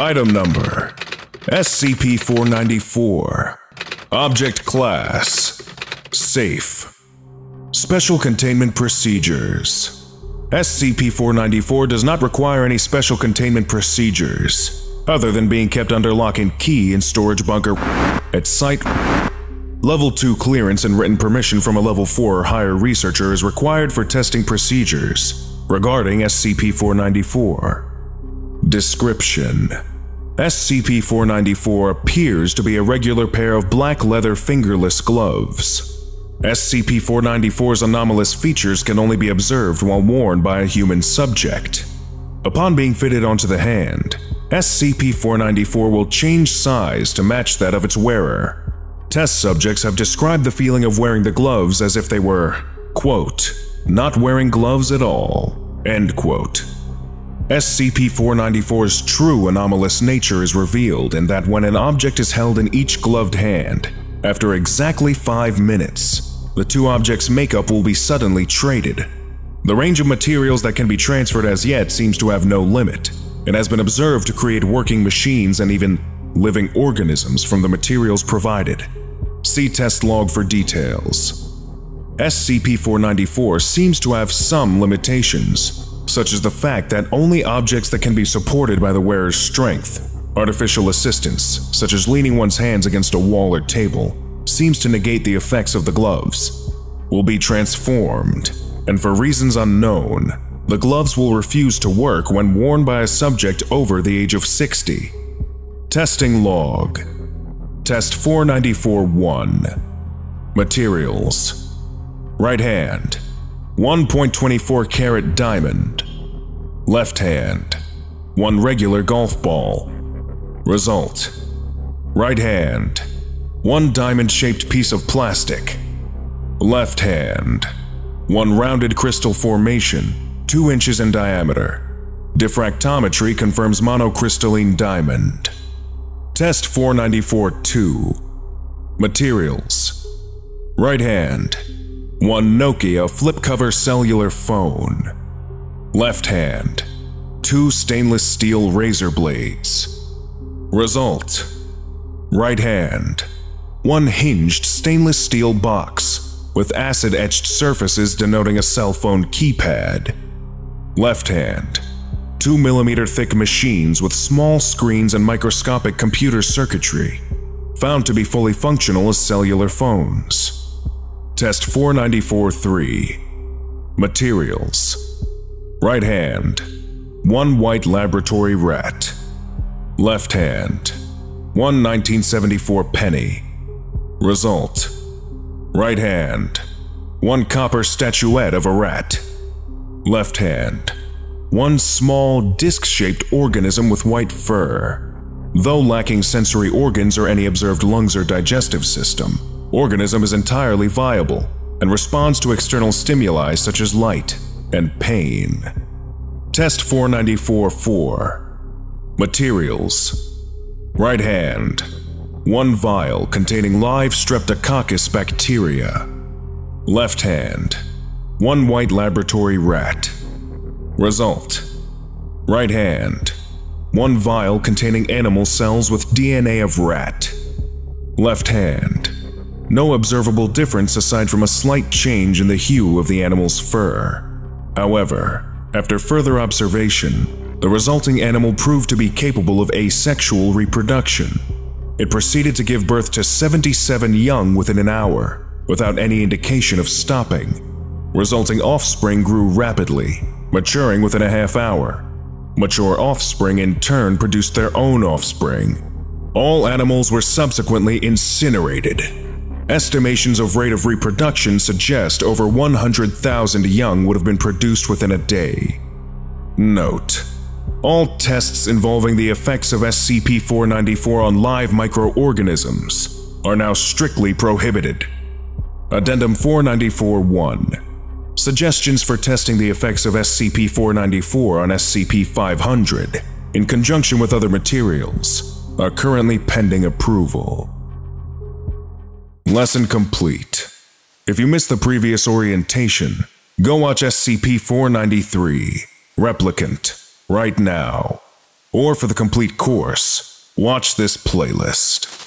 Item number SCP 494. Object Class Safe. Special Containment Procedures. SCP 494 does not require any special containment procedures, other than being kept under lock and key in storage bunker at site. Level 2 clearance and written permission from a Level 4 or higher researcher is required for testing procedures regarding SCP 494. Description SCP 494 appears to be a regular pair of black leather fingerless gloves. SCP 494's anomalous features can only be observed while worn by a human subject. Upon being fitted onto the hand, SCP 494 will change size to match that of its wearer. Test subjects have described the feeling of wearing the gloves as if they were, quote, not wearing gloves at all, end quote. SCP-494's true anomalous nature is revealed in that when an object is held in each gloved hand, after exactly 5 minutes, the two objects' makeup will be suddenly traded. The range of materials that can be transferred as yet seems to have no limit, and has been observed to create working machines and even living organisms from the materials provided. See test log for details. SCP-494 seems to have some limitations, such as the fact that only objects that can be supported by the wearer's strength, artificial assistance, such as leaning one's hands against a wall or table, seems to negate the effects of the gloves, will be transformed, and for reasons unknown, the gloves will refuse to work when worn by a subject over the age of 60. Testing Log Test 494-1 Materials Right hand 1.24 carat diamond. Left hand, one regular golf ball. Result Right hand, one diamond shaped piece of plastic. Left hand, one rounded crystal formation, 2 inches in diameter. Diffractometry confirms monocrystalline diamond. Test 494 2 Materials. Right hand, one Nokia flip cover cellular phone. Left hand, two stainless steel razor blades. Result. Right hand, one hinged stainless steel box with acid etched surfaces denoting a cell phone keypad. Left hand, 2mm thick machines with small screens and microscopic computer circuitry, found to be fully functional as cellular phones. Test 494-3 Materials. Right hand. One white laboratory rat. Left hand. One 1974 penny. Result. Right hand. One copper statuette of a rat. Left hand One small disc-shaped organism with white fur Though lacking sensory organs or any observed lungs or digestive system, organism is entirely viable and responds to external stimuli such as light and pain. Test 494-4 Materials Right hand One vial containing live streptococcus bacteria. Left hand One white laboratory rat. Result Right hand One vial containing animal cells with DNA of rat. Left hand no observable difference aside from a slight change in the hue of the animal's fur. However, after further observation, the resulting animal proved to be capable of asexual reproduction. It proceeded to give birth to 77 young within an hour, without any indication of stopping. Resulting offspring grew rapidly, maturing within a half hour. Mature offspring in turn produced their own offspring. All animals were subsequently incinerated. Estimations of rate of reproduction suggest over 100,000 young would have been produced within a day. Note: All tests involving the effects of SCP-494 on live microorganisms are now strictly prohibited. Addendum 494-1 Suggestions for testing the effects of SCP-494 on SCP-500 in conjunction with other materials are currently pending approval. Lesson complete. If you missed the previous orientation, Go watch SCP 493 Replicant right now. Or for the complete course, watch this playlist.